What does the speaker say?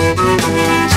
Música